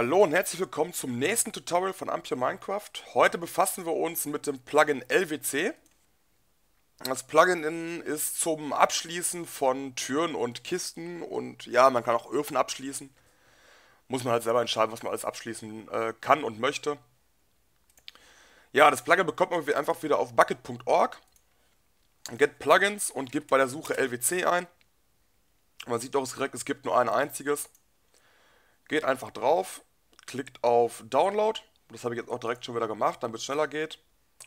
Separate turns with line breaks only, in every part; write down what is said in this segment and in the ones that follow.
Hallo und herzlich willkommen zum nächsten Tutorial von Ampere Minecraft. Heute befassen wir uns mit dem Plugin LWC. Das Plugin ist zum Abschließen von Türen und Kisten und ja, man kann auch Öfen abschließen. Muss man halt selber entscheiden, was man alles abschließen äh, kann und möchte. Ja, das Plugin bekommt man einfach wieder auf bucket.org, get Plugins und gibt bei der Suche LWC ein. Man sieht auch direkt, es gibt nur ein einziges. Geht einfach drauf, klickt auf Download. Das habe ich jetzt auch direkt schon wieder gemacht, damit es schneller geht.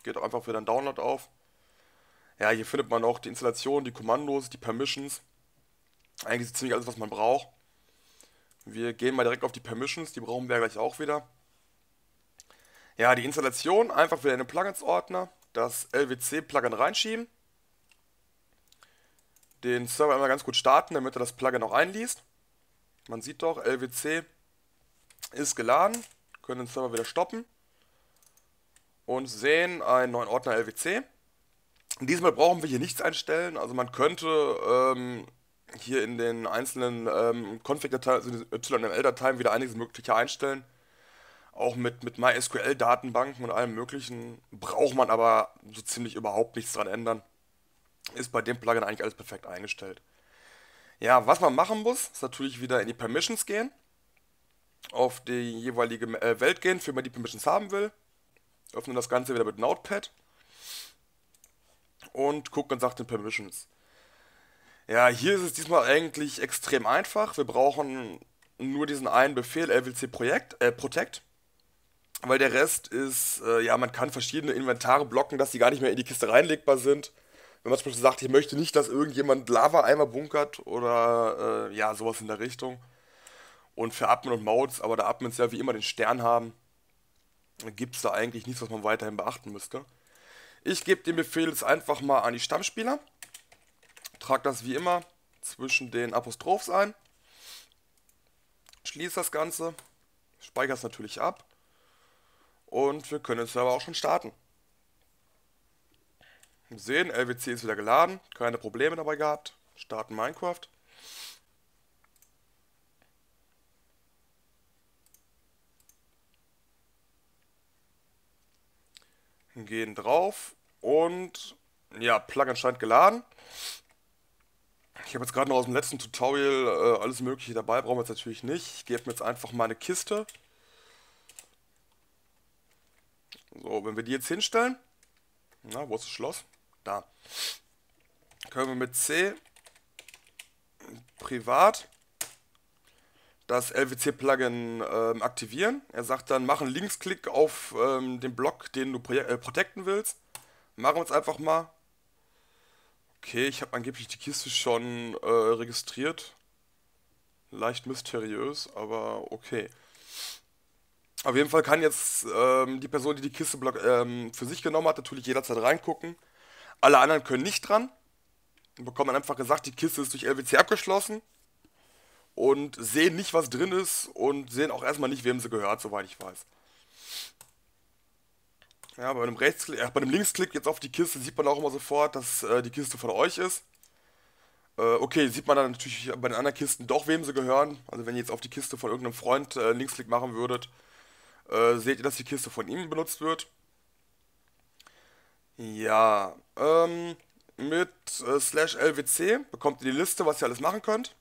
Geht auch einfach wieder ein Download auf. Ja, hier findet man auch die Installation, die Kommandos, die Permissions. Eigentlich ist ziemlich alles, was man braucht. Wir gehen mal direkt auf die Permissions, die brauchen wir gleich auch wieder. Ja, die Installation, einfach wieder in den Plugins-Ordner, das LWC-Plugin reinschieben. Den Server einmal ganz gut starten, damit er das Plugin auch einliest. Man sieht doch, LWC ist geladen, können den Server wieder stoppen und sehen einen neuen Ordner LWC. Diesmal brauchen wir hier nichts einstellen, also man könnte ähm, hier in den einzelnen ähm, Config-Dateien, also YML-Dateien wieder einiges Mögliche einstellen. Auch mit, mit MySQL-Datenbanken und allem möglichen braucht man aber so ziemlich überhaupt nichts dran ändern. Ist bei dem Plugin eigentlich alles perfekt eingestellt. Ja, was man machen muss, ist natürlich wieder in die Permissions gehen auf die jeweilige äh, Welt gehen, für man die Permissions haben will. Öffnen das Ganze wieder mit Notepad. Und gucken nach den Permissions. Ja, hier ist es diesmal eigentlich extrem einfach. Wir brauchen nur diesen einen Befehl LWC Projekt, äh, Protect. Weil der Rest ist, äh, ja, man kann verschiedene Inventare blocken, dass die gar nicht mehr in die Kiste reinlegbar sind. Wenn man zum Beispiel sagt, ich möchte nicht, dass irgendjemand Lava-Eimer bunkert oder äh, ja, sowas in der Richtung und für Admin und Modes, aber da Admins ja wie immer den Stern haben, gibt es da eigentlich nichts, was man weiterhin beachten müsste. Ich gebe den Befehl jetzt einfach mal an die Stammspieler, trage das wie immer zwischen den Apostrophs ein, schließe das Ganze, speichere es natürlich ab und wir können den Server auch schon starten. Wir sehen, LWC ist wieder geladen, keine Probleme dabei gehabt, starten Minecraft. Gehen drauf und ja, Plugin scheint geladen. Ich habe jetzt gerade noch aus dem letzten Tutorial äh, alles mögliche dabei, brauchen wir jetzt natürlich nicht. Ich gebe mir jetzt einfach mal eine Kiste. So, wenn wir die jetzt hinstellen, na, wo ist das Schloss? Da. Können wir mit C privat das LWC-Plugin ähm, aktivieren. Er sagt dann, mach einen Linksklick auf ähm, den Block, den du äh, protecten willst. Machen wir es einfach mal. Okay, ich habe angeblich die Kiste schon äh, registriert. Leicht mysteriös, aber okay. Auf jeden Fall kann jetzt ähm, die Person, die die Kiste ähm, für sich genommen hat, natürlich jederzeit reingucken. Alle anderen können nicht dran. Bekommen einfach gesagt, die Kiste ist durch LWC abgeschlossen und sehen nicht, was drin ist und sehen auch erstmal nicht, wem sie gehört, soweit ich weiß. Ja, bei einem Rechtsklick, äh, bei einem Linksklick jetzt auf die Kiste sieht man auch immer sofort, dass äh, die Kiste von euch ist. Äh, okay, sieht man dann natürlich bei den anderen Kisten doch, wem sie gehören. Also wenn ihr jetzt auf die Kiste von irgendeinem Freund äh, Linksklick machen würdet, äh, seht ihr, dass die Kiste von ihm benutzt wird. Ja, ähm, mit äh, slash lwc bekommt ihr die Liste, was ihr alles machen könnt.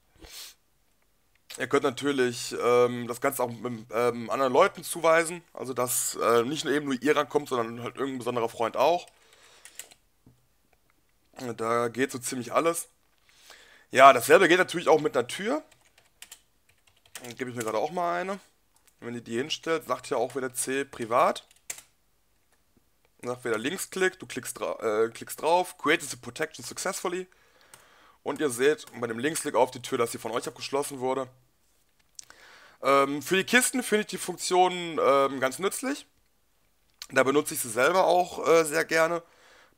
Ihr könnt natürlich ähm, das Ganze auch mit ähm, anderen Leuten zuweisen, also dass äh, nicht nur eben nur ihr rankommt, sondern halt irgendein besonderer Freund auch. Da geht so ziemlich alles. Ja, dasselbe geht natürlich auch mit einer Tür. Dann gebe ich mir gerade auch mal eine. Wenn ihr die hinstellt, sagt ja auch wieder C privat. Sagt wieder Linksklick, du klickst, dra äh, klickst drauf, created the protection successfully. Und ihr seht bei dem Linksklick auf die Tür, dass sie von euch abgeschlossen wurde. Ähm, für die Kisten finde ich die Funktion ähm, ganz nützlich. Da benutze ich sie selber auch äh, sehr gerne.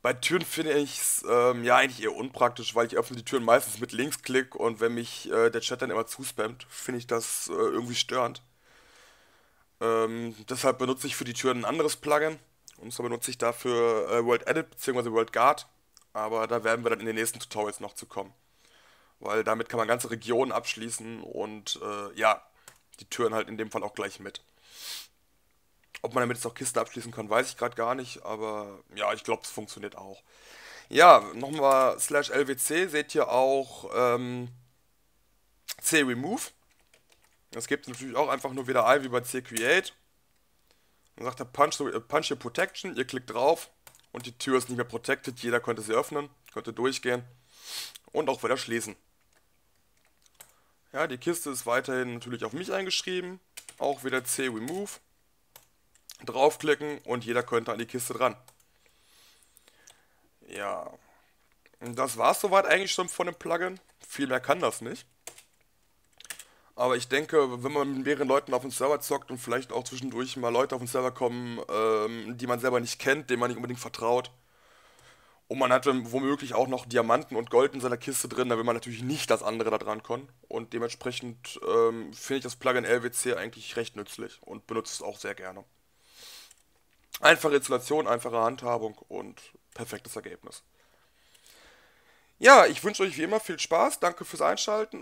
Bei Türen finde ich es ähm, ja eigentlich eher unpraktisch, weil ich öffne die Türen meistens mit Linksklick und wenn mich äh, der Chat dann immer zuspammt, finde ich das äh, irgendwie störend. Ähm, deshalb benutze ich für die Türen ein anderes Plugin. Und zwar benutze ich dafür äh, World Edit bzw. World Guard. Aber da werden wir dann in den nächsten Tutorials noch zu kommen. Weil damit kann man ganze Regionen abschließen und äh, ja, die Türen halt in dem Fall auch gleich mit. Ob man damit jetzt auch Kisten abschließen kann, weiß ich gerade gar nicht, aber ja, ich glaube, es funktioniert auch. Ja, nochmal slash LWC seht ihr auch ähm, C-Remove. Das gibt natürlich auch einfach nur wieder ein wie bei C-Create. Dann sagt er Punch, äh, Punch your Protection, ihr klickt drauf und die Tür ist nicht mehr protected, jeder könnte sie öffnen, könnte durchgehen und auch wieder schließen. Ja, die Kiste ist weiterhin natürlich auf mich eingeschrieben, auch wieder C-Remove. Draufklicken und jeder könnte an die Kiste dran. Ja, das war es soweit eigentlich schon von dem Plugin. Viel mehr kann das nicht. Aber ich denke, wenn man mit mehreren Leuten auf dem Server zockt und vielleicht auch zwischendurch mal Leute auf den Server kommen, ähm, die man selber nicht kennt, denen man nicht unbedingt vertraut, und man hat dann womöglich auch noch Diamanten und Gold in seiner Kiste drin, da will man natürlich nicht, dass andere da dran kommen. Und dementsprechend ähm, finde ich das Plugin LWC eigentlich recht nützlich und benutze es auch sehr gerne. Einfache Installation, einfache Handhabung und perfektes Ergebnis. Ja, ich wünsche euch wie immer viel Spaß. Danke fürs Einschalten.